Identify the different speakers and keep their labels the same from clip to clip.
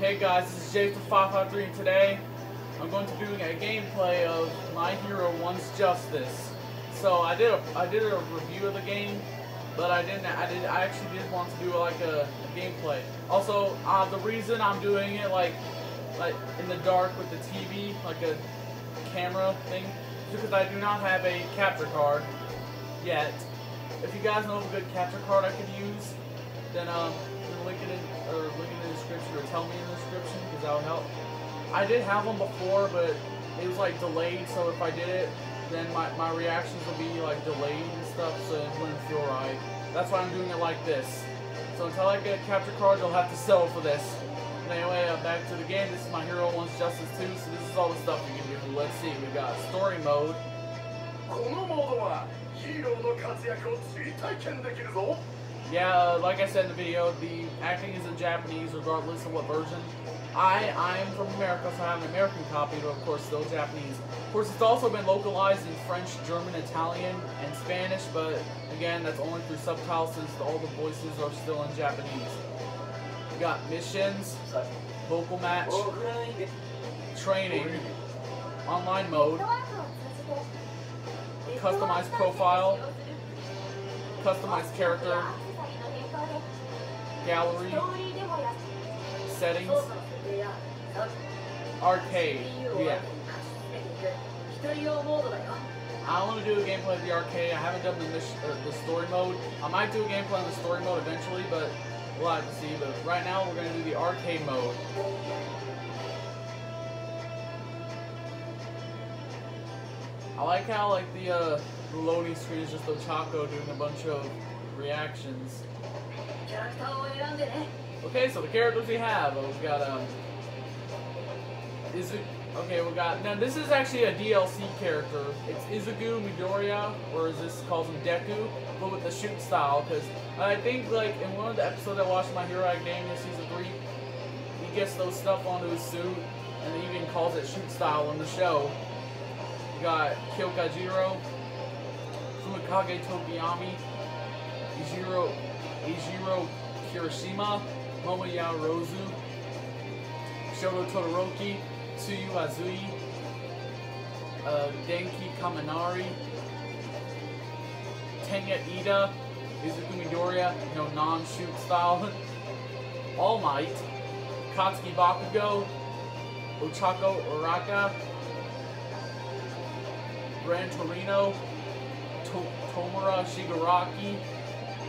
Speaker 1: Hey guys, this is Jake Jay553 and today I'm going to be doing a gameplay of My Hero One's Justice. So I did a I did a review of the game, but I didn't I did I actually did want to do like a, a gameplay. Also, uh, the reason I'm doing it like like in the dark with the TV, like a camera thing, is because I do not have a capture card yet. If you guys know of a good capture card I could use, then um, link it in or link it or tell me in the description because that would help. I did have one before, but it was like delayed, so if I did it, then my, my reactions will be like delayed and stuff, so it wouldn't feel right. That's why I'm doing it like this. So until I get a capture card, you'll have to sell for this. But anyway, uh, back to the game. This is my Hero One's Justice 2, so this is all the stuff you can do. Let's see, we got story mode.
Speaker 2: このモードはヒーローの活躍を追体験できるぞ
Speaker 1: yeah, uh, like I said in the video, the acting is in Japanese regardless of what version. I I'm from America, so I have an American copy, but of course still Japanese. Of course, it's also been localized in French, German, Italian, and Spanish, but again, that's only through subtitles since all the voices are still in Japanese. We got missions, local match, training, online mode, customized profile, customized character, gallery, settings, arcade. Yeah. I want to do a gameplay of the arcade. I haven't done the uh, the story mode. I might do a gameplay in the story mode eventually, but we'll have to see. But right now, we're going to do the arcade mode. I like how like the uh, the loading screen is just Ochako doing a bunch of reactions. Okay, so the characters we have, uh, we've got um, Izu. Okay, we got now. This is actually a DLC character. It's Izuku Midoriya, or as this calls him Deku, but with the shoot style. Because I think like in one of the episodes I watched My Hero Academia season three, he gets those stuff onto his suit, and even calls it shoot style in the show. We got Kyoka Jiro, Fumikage Tokoyami, Eijiro, Eijiro Kirishima, Momo Yaoyorozu, Shoto Todoroki, Tsuyu Asui, uh, Denki Kaminari, Tenya Iida, Izuku Midoriya, you know, non-shoot style, All Might, Katsuki Bakugo, Ochako Uraraka, Gran Torino, to Tomura Shigaraki.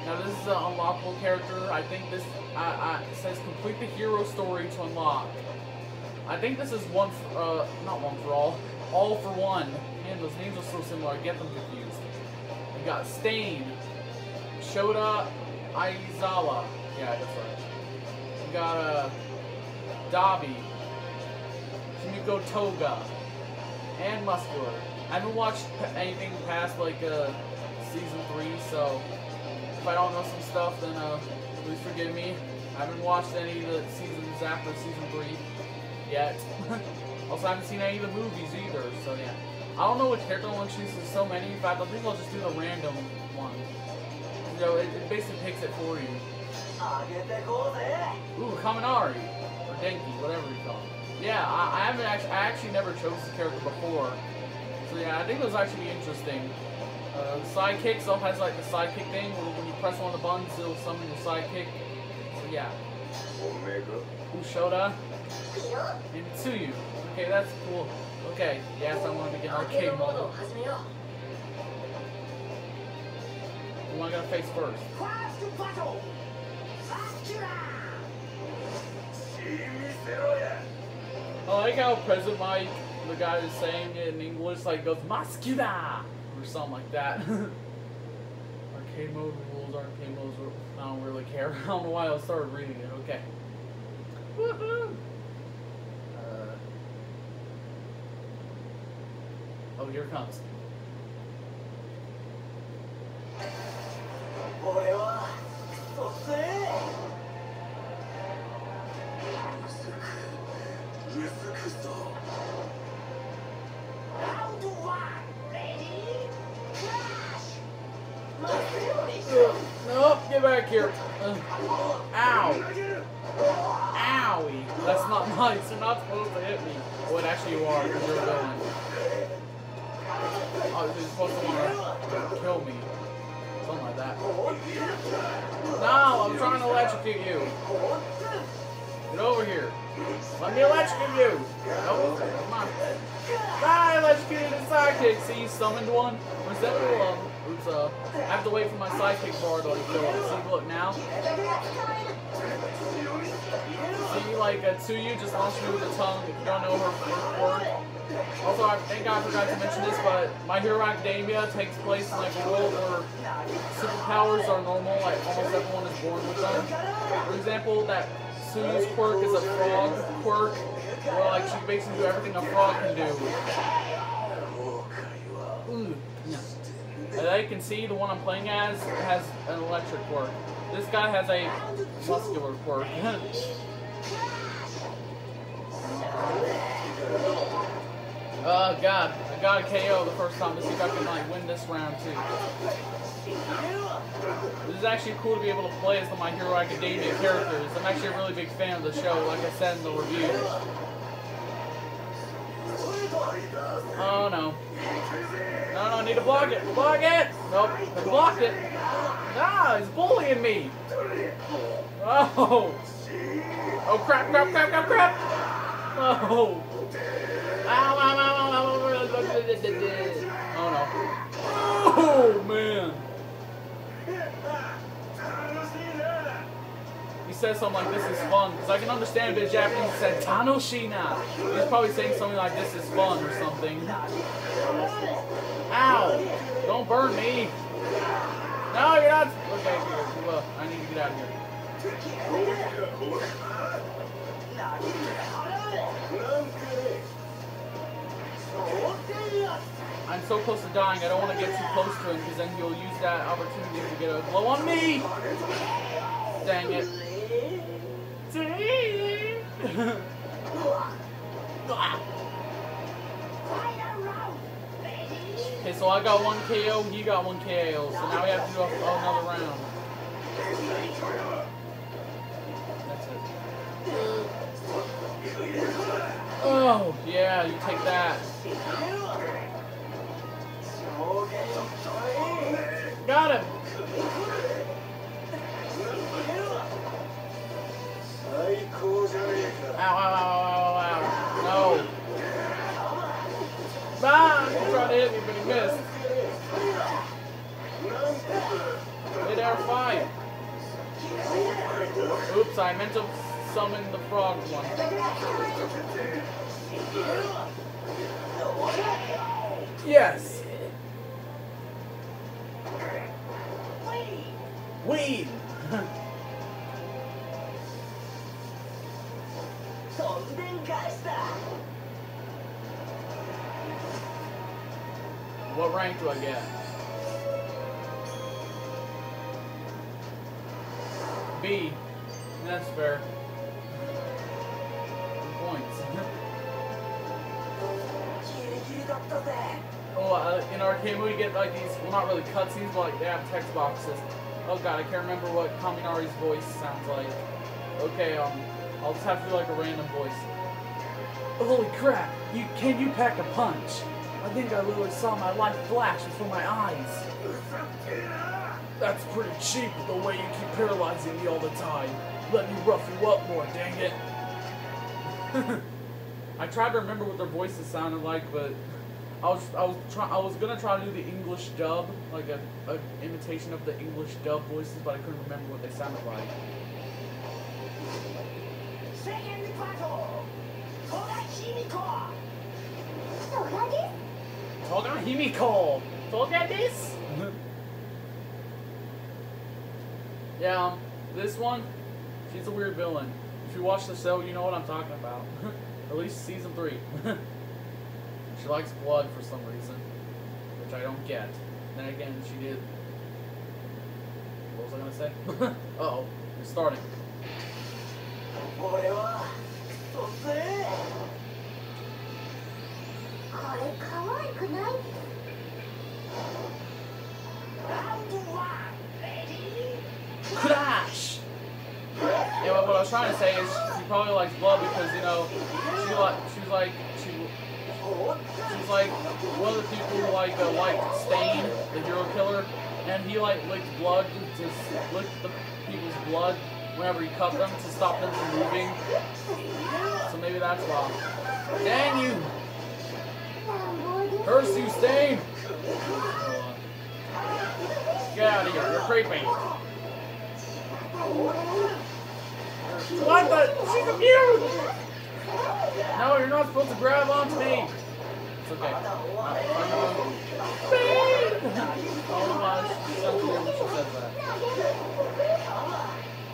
Speaker 1: Now this is an unlockable character. I think this I, I, says complete the hero story to unlock. I think this is one for, uh, not one for all, all for one. Man, those names are so similar, I get them confused. We got Stain, Shota Aizawa. Yeah, that's right. We got, uh, Dabi, Himiko Toga, and Muscular. I haven't watched anything past, like, uh, season 3, so if I don't know some stuff, then, uh, please forgive me. I haven't watched any of the seasons after season 3 yet. also, I haven't seen any of the movies either, so yeah. I don't know which character I want to choose. There's so many. In fact, I think I'll just do the random one. You know, it, it basically picks it for you. Ooh, Kaminari. Or Denki, whatever you call it. Yeah, I, I haven't actually, I actually never chose this character before. So yeah, I think it was actually interesting. Uh, sidekicks all has like the sidekick thing, where when you press one of the buttons, it'll summon your sidekick. So yeah. Omega. Ushoda. And Tsuyu. Okay, that's cool. Okay, yes, I want to get arcade mode. Who am I gonna face first? I like how Present Mic, the guy is saying it in English, like goes Mascuda or something like that. arcade mode rules, arcade modes. I don't really care. I don't know why I started reading it. Okay. Woohoo! Uh, oh, here it comes. Here. Uh, ow. Owie. That's Hot mice, you're not supposed to hit me. Well, actually you are, because you're a villain. Oh, you're supposed to want to kill me. Something like that. No, I'm trying to electrocute you. Get over here. Let me electrocute you. No, come on. Ah, I electrocuted his sidekick. See, you summoned one. Resemble, um, oops, uh, I have to wait for my sidekick bar to fill up. See, look, now. See, like, uh, Tsuyu just launched me with a tongue. If you don't know her word. Also, I think I forgot to mention this, but My Hero Academia takes place in, like, a world where superpowers are normal. Like, almost everyone is born with them. For example, that Tsuyu's quirk is a frog quirk. Where, like, she basically do everything a frog can do. As you can see, the one I'm playing as has an electric quirk. This guy has a muscular quirk. oh god, I got a KO the first time. Let's see if I can like win this round too. This is actually cool to be able to play as the My Hero Academia characters. I'm actually a really big fan of the show, like I said in the review. Oh no. No, no, I need to block it. Block it! Nope, I blocked it. Ah, he's bullying me. Oh. Oh crap, crap, crap, crap, crap. Oh. Ow, ow, ow, ow, ow, Oh no. Oh man. He says something like this is fun, because I can understand if Japanese said Tanoshina. He's probably saying something like this is fun or something. Ow! Don't burn me! No, you're not. Okay, here. Well, uh, I need to get out of here. I'm so close to dying, I don't want to get too close to him because then he'll use that opportunity to get a blow on me! Dang it. Okay, so I got one KO, he got one KO, so now we have to do another round. That's it. Oh, yeah, you take that. Got him! Ow, ow, ow, ow, No. Ah, he tried to hit me, but he missed. Hey there, fine. Oops, I meant to summon the frog one. Yes! Weed! Rank do I get? B. That's fair. Points. oh, uh, in arcade you get like these, well not really cutscenes, but like they have text boxes. Oh god, I can't remember what Kaminari's voice sounds like. Okay, um, I'll just have to do like a random voice. Holy crap! You can you pack a punch? I think I literally saw my life flash before my eyes. That's pretty cheap the way you keep paralyzing me all the time. Let me rough you up more, dang it. I tried to remember what their voices sounded like, but I was I was try, I was gonna try to do the English dub, like a, a imitation of the English dub voices, but I couldn't remember what they sounded like.
Speaker 2: Second battle! Toga Himiko!
Speaker 1: Toga Himiko! Toga this? yeah, um, this one, she's a weird villain. If you watch the show, you know what I'm talking about. At least season three. she likes blood for some reason, which I don't get. Then again, she did. What was I gonna say? uh oh, it's starting.
Speaker 2: 俺はそせこれ可愛くない Round one, ready?
Speaker 1: Crash! Yeah, well, what I was trying to say is she probably likes blood because you know she like she's like she she's like one of the people who like uh, like Stain, the hero killer, and he like licked blood to s- lick the people's blood whenever he cut them to stop them from moving. So maybe that's why. Dang you! Curse you, Stain! Get out of here, you're creepy. What the? She's immune! No, you're not supposed to grab onto me. It's okay.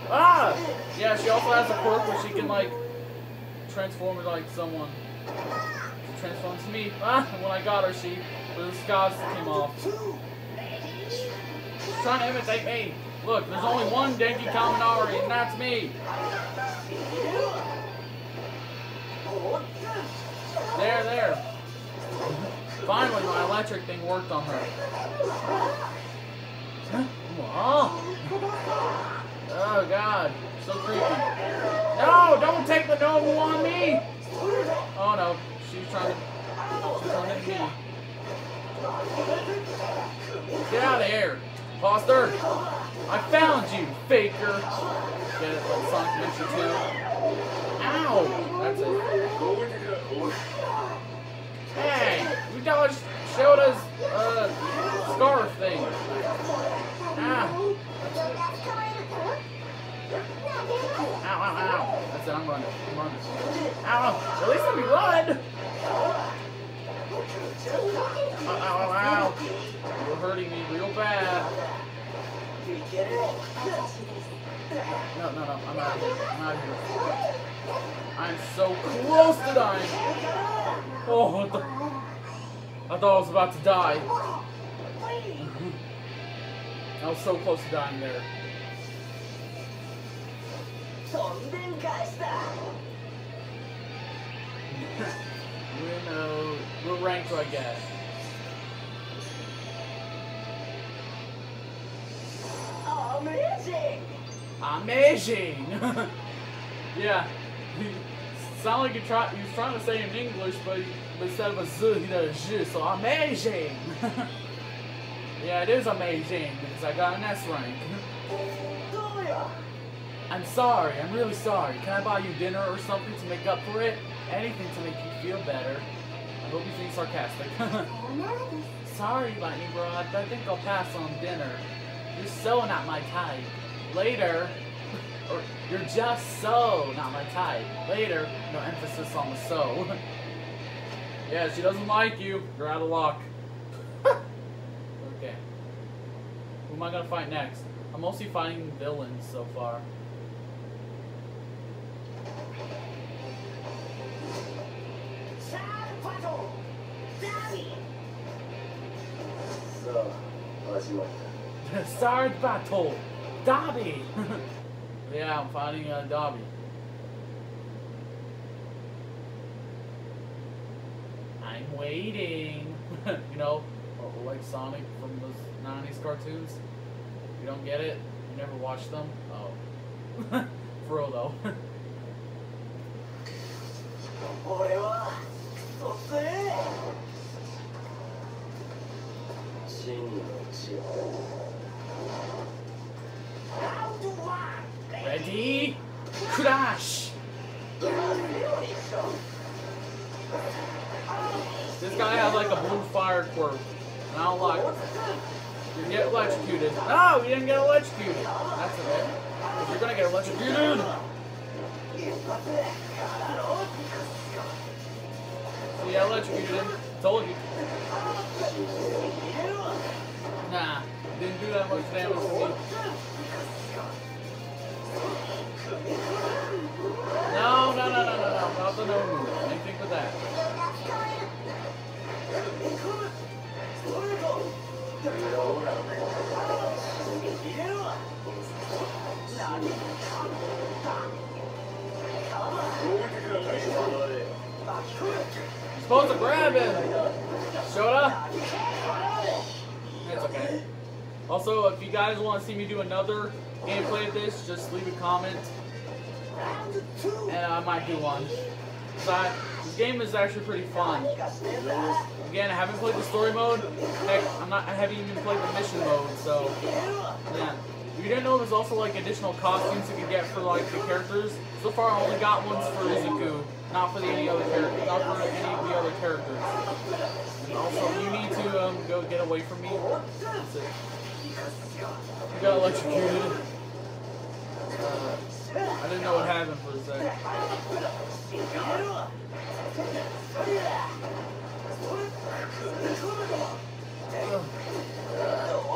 Speaker 1: Ah! Yeah, she also has a quirk where she can like transform into like someone. Transforms to me. Ah! When I got her, she the scars came off. She's trying to imitate me. Look, there's only one Denki Kaminari, and that's me. There, there. Finally, my electric thing worked on her. Oh, oh God, so creepy. No, don't take the noble on me. She's trying to. She's trying to me. Get out of here, Foster. I found you, faker. Get it, Sonic Adventure 2. Ow! That's it. Hey, you guys showed us uh, scarf thing. Ah. Ow, ow, ow. That's it, I'm running. I'm running. Ow, at least let me run. Ow, ow, ow. You're hurting me real bad. No, no, no, I'm out of here. I'm out of here. I'm so close to dying. Oh, what the? I thought I was about to die. I was so close to dying there. We're we're ranked I guess.
Speaker 2: Amazing!
Speaker 1: Amazing! yeah. Sound like you try, he was trying to say in English, but instead of a z, he does z, so amazing! yeah, it is amazing, because I got an S rank. I'm sorry, I'm really sorry. Can I buy you dinner or something to make up for it? Anything to make you feel better. I hope you're being sarcastic. sorry, Lightning Rod, but I think I'll pass on dinner. You're so not my type. Later. Or you're just so not my type. Later. No emphasis on the so. yeah, she doesn't like you. You're out of luck. okay. Who am I gonna fight next? I'm mostly fighting villains so far.
Speaker 3: The
Speaker 1: Sard Battle! Dabi! yeah, I'm fighting uh, Dabi. I'm waiting. you know, oh, like Sonic from those 90s cartoons. If you don't get it, you never watched them. Oh. For real though. Ready? Crash! This guy has like a blue fire quirk. And I don't like. You get electrocuted. No, you didn't get electrocuted. That's okay. If you're gonna get electrocuted. See, I electrocuted him. Told you. Nah, didn't do that much damage to me. No, no, no, no, no, no. Not the no move. Anything but that. Thank you. supposed to grab him. Shoda. It's okay. Also, if you guys want to see me do another gameplay of this, just leave a comment. And I might do one. So I, this game is actually pretty fun. Again, I haven't played the story mode. Heck, I'm not, I haven't even played the mission mode, so, yeah. If you didn't know, there's also, like, additional costumes you can get for, like, the characters. So far, I only got ones for Izuku not for the any other character, not for any of the other characters. Also, you need to um, go get away from me. That's it. You got electrocuted. Uh, I didn't know what happened for a sec. Get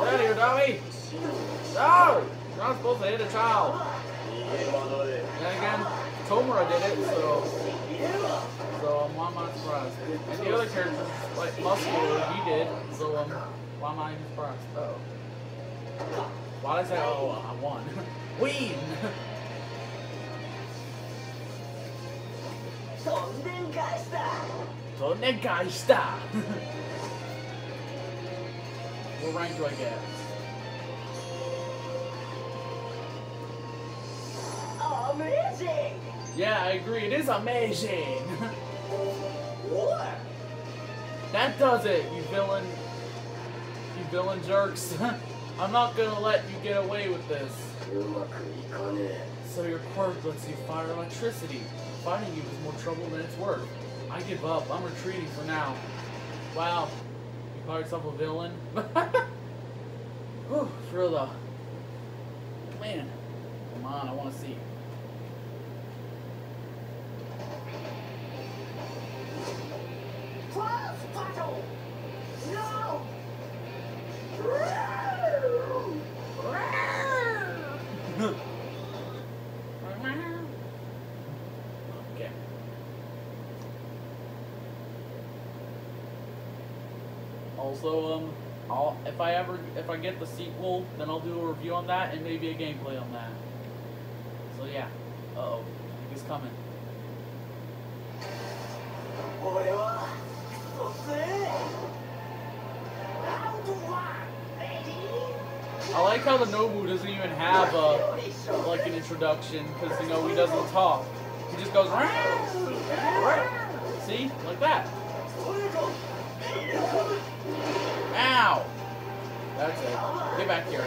Speaker 1: out of here, dummy! No! You're not supposed to hit a child. And again, Tomura did it, so... So um, why am I surprised? And the other character, like Muscle, he did. So um, why am I surprised? Uh oh. Why did I say, oh, I won? Win! Tonnengeister! what rank do I get? Yeah, I agree. It is amazing.
Speaker 2: what?
Speaker 1: That does it, you villain. You villain jerks. I'm not gonna let you get away with this. So your quirk lets you fire electricity. Fighting you is more trouble than it's worth. I give up. I'm retreating for now. Wow. You call yourself a villain? Whew, for real though. Man. Come on, I wanna see. So um, I'll if I ever if I get the sequel, then I'll do a review on that and maybe a gameplay on that. So yeah. Uh oh, it's coming. I like how the Nomu doesn't even have a like an introduction because you know he doesn't talk. He just goes. right, See, like that. Get back here.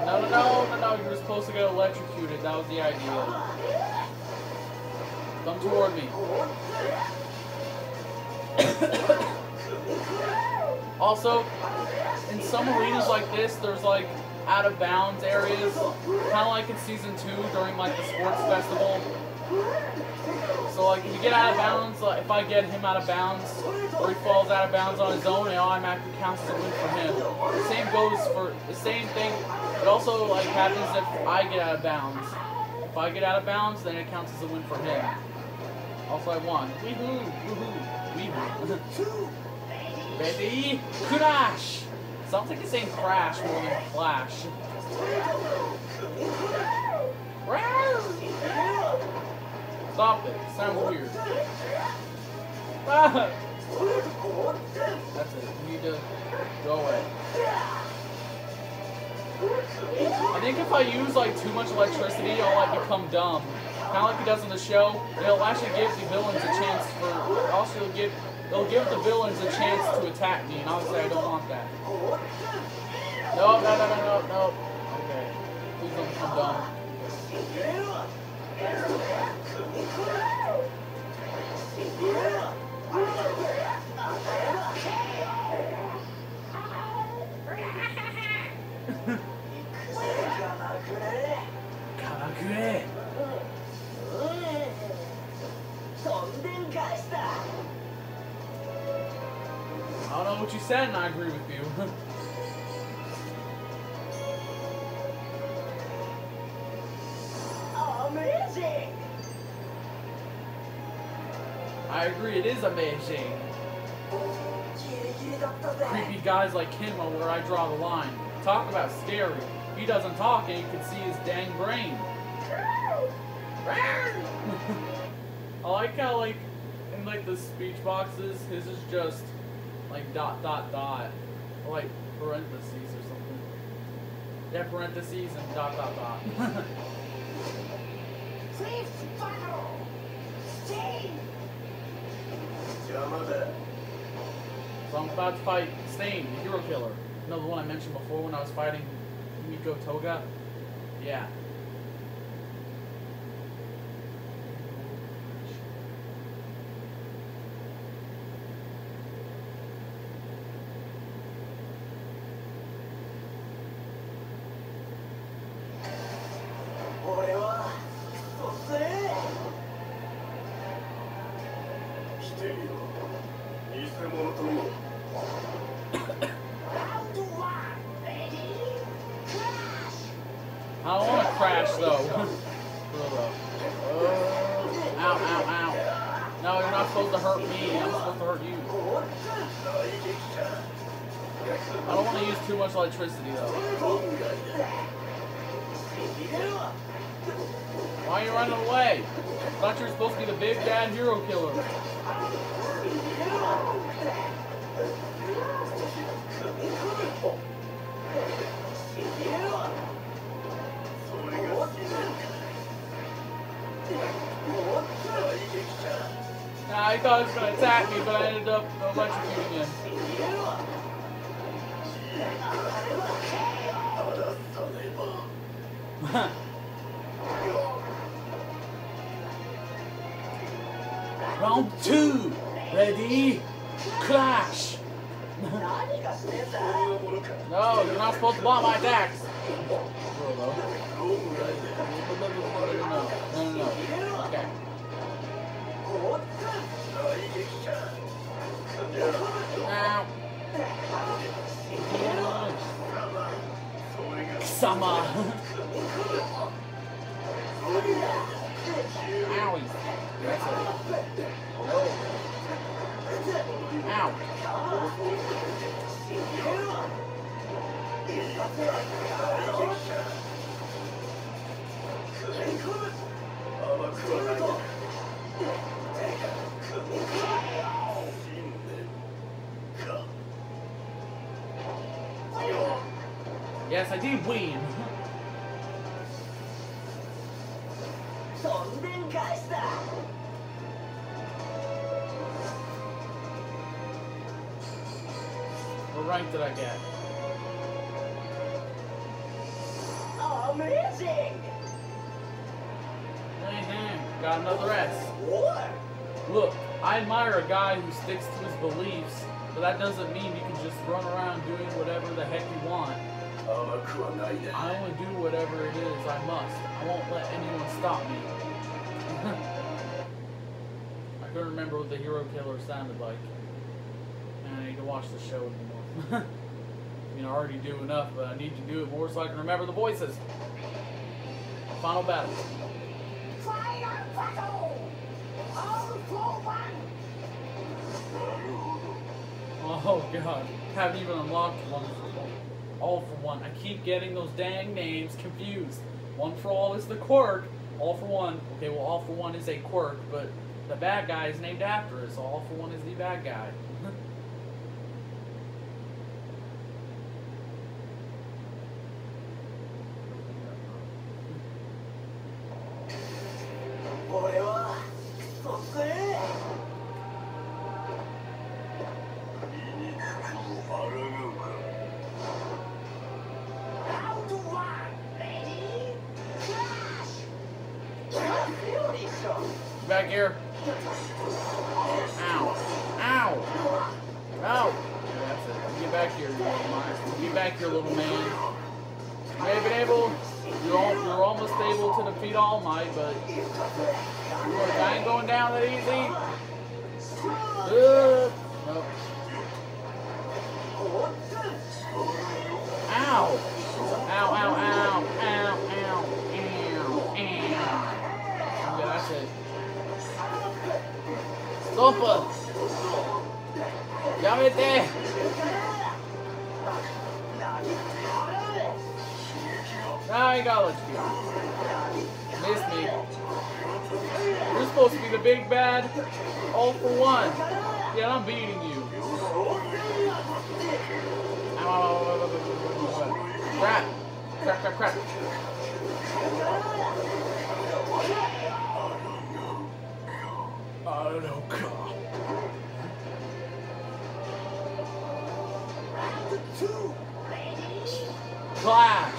Speaker 1: No, no, no, no, no. You were supposed to get electrocuted. That was the idea. Come toward me. also, in some arenas like this, there's like out of bounds areas, kind of like in season two during like the sports festival. So like if you get out of bounds, like if I get him out of bounds or he falls out of bounds on his own, it automatically counts as a win for him. The same goes for the same thing. It also like happens if I get out of bounds. If I get out of bounds, then it counts as a win for him. Also, I won. Weehoo! Woohoo! Weehoo! Ready? Crash! Sounds like it's saying crash more than flash. Stop it. Sounds weird. Ah! That's it. You need to go away. I think if I use like too much electricity, I'll like become dumb. Kind of like he does in the show. It'll actually give the villains a chance for. Also, give it'll give the villains a chance to attack me, and obviously I don't want that. No, no, no, no, no, no. Okay. Please don't become dumb. I don't know what you said, and I agree with you. I agree, it is amazing. Creepy guys like him are where I draw the line. Talk about scary. He doesn't talk and you can see his dang brain. I like how like in like the speech boxes, his is just like dot dot dot, or, like parentheses or something. Yeah, parentheses and dot dot dot.
Speaker 2: Please follow. Stay.
Speaker 3: Get on my.
Speaker 1: So I'm about to fight Stain, the hero killer. You know the one I mentioned before when I was fighting Miko Toga? Yeah. too much electricity, though. Why are you running away? I thought you were supposed to be the big bad hero killer. Nah, thought it was going to attack me, but I ended up electrocuting him. Round two. Ready? Clash. no, you're not supposed to bomb my attacks. No, no, no. Okay. Summer. Owie. Ow. Ow. Yes, I did win. What rank did I get?
Speaker 2: Amazing!
Speaker 1: Got another S.
Speaker 2: What?
Speaker 1: Look, I admire a guy who sticks to his beliefs, but that doesn't mean you can just run around doing whatever the heck you want. I only do whatever it is I must. I won't let anyone stop me. I couldn't remember what the hero killer sounded like. And I need to watch the show anymore. you know, I already do enough, but I need to do it more so I can remember the voices. Final battle.
Speaker 2: Final battle!
Speaker 1: Oh god, haven't even unlocked one. All for one. I keep getting those dang names confused. One for all is the quirk. All for one. Okay, well, all for one is a quirk, but the bad guy is named after it, so all for one is the bad guy. Here. Ow. Ow. Ow. That's it. Get back here, you little man. Get back here, little man. You may have been able, you're, al- you're almost able to defeat All Might, but I ain't going down that easy. Uh, nope. Ow. Ow, ow, ow, ow, ow, ow, ow. Yeah, that's it. Sopa. I gotta. Miss me. You're supposed to be the big bad all for one. Yeah, I'm beating you. Ah, ah, ah, crap. Crap, crap, crap. I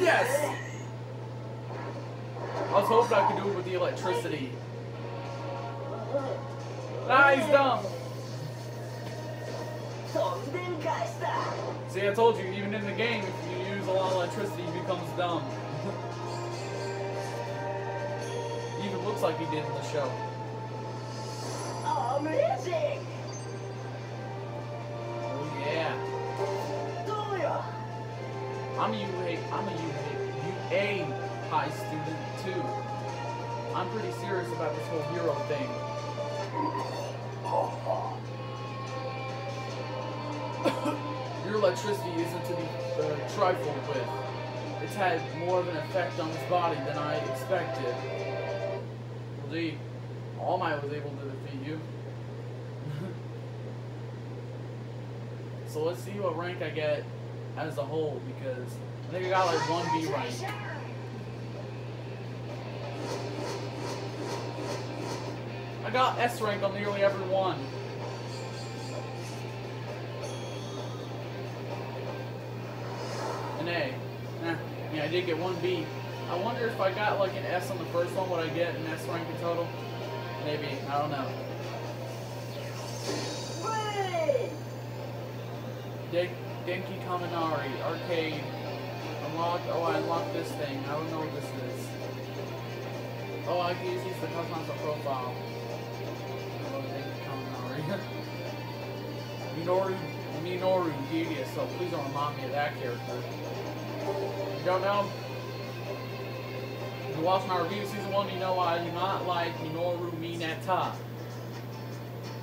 Speaker 1: Yes! I was hoping I could do it with the electricity. He's dumb. See, I told you, even in the game, if you use a lot of electricity, he becomes dumb. even looks like he did in the show.
Speaker 2: Amazing!
Speaker 1: I'm a UA, I'm a UA, UA high student too. I'm pretty serious about this whole hero thing. Your electricity isn't to be uh, trifled with. It's had more of an effect on this body than I expected. Gee, All Might was able to defeat you. so let's see what rank I get as a whole, because I think I got like one B rank. I got S rank on nearly every one. An A. Eh, yeah, I did get one B. I wonder if I got like an S on the first one, would I get an S rank in total? Maybe. I don't know. Den- Denki Kaminari, arcade. Unlock. Oh, I unlocked this thing. I don't know what this is. Oh, I can use these customize my profile. Oh, Denki Kaminari. Minoru, Minoru Gidia, so please don't remind me of that character. You don't know? If you watched my review season one, you know I do not like Minoru Mineta.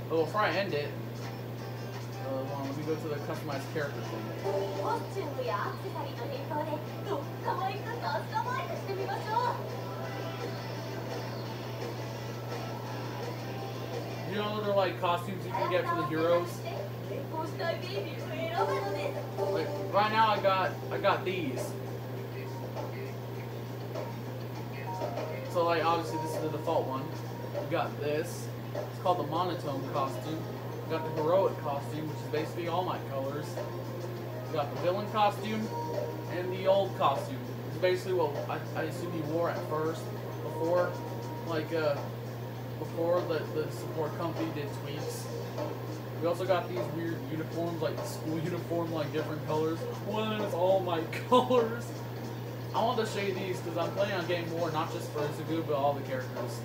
Speaker 1: But before I end it, uh, let me go to the customized character thing. You know, they're like costumes you can get for the heroes. Like, right now, I got I got these. So like obviously this is the default one. We got this. It's called the monotone costume. Got the heroic costume, which is basically all my colors. Got the villain costume and the old costume. It's basically what I, I assume he wore at first before, like uh, before the, the support company did tweaks. We also got these weird uniforms, like school uniform, like different colors. One is all my colors. I wanted to show you these because I'm planning on getting more, not just for Izuku, but all the characters.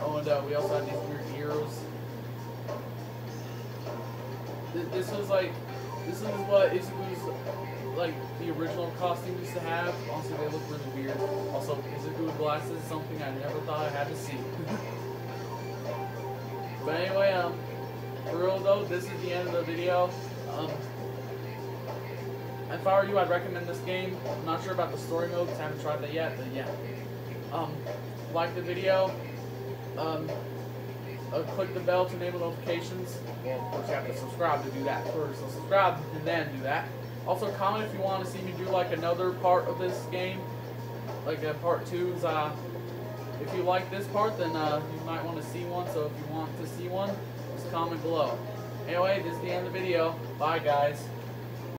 Speaker 1: Oh, and uh, we also have these weird heroes. Th- This was like, this is what Izuku's, like, the original costume used to have. Honestly, they look really weird. Also, Izuku glasses, something I never thought I had to see. But anyway, um, for real though, this is the end of the video. Um, if I were you, I'd recommend this game. I'm not sure about the story mode, 'cause I haven't tried that yet, but yeah. Um, like the video. Um, uh, click the bell to enable notifications. Well, of course, you have to subscribe to do that first. So subscribe and then do that. Also, comment if you want to see me do like another part of this game, like a part two. Uh, if you like this part, then uh, you might want to see one. So if you want to see one, just comment below. Anyway, this is the end of the video. Bye, guys.